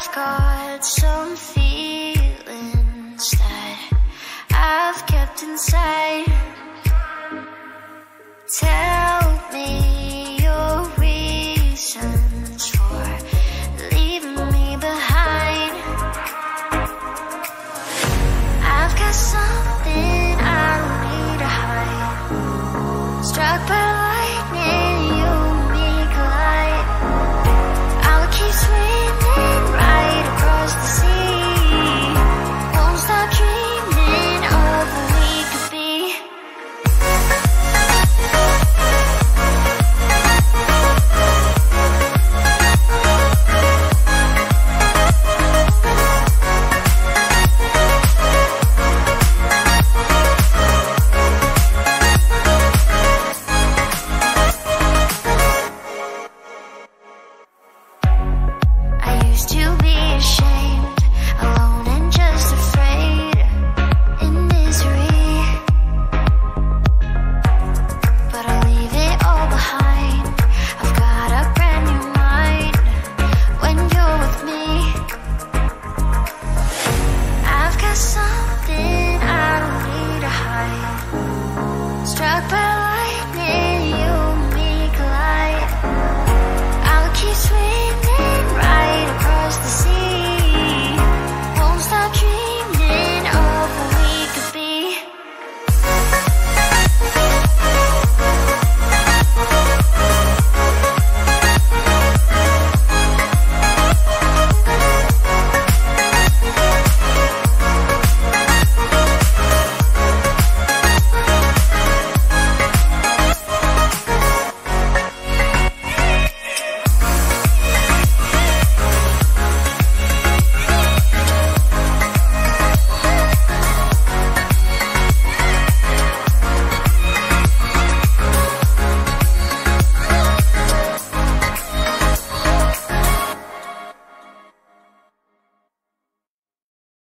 I've got some feelings that I've kept inside. Tell me your reasons for leaving me behind. I've got something I don't need to hide. Struck by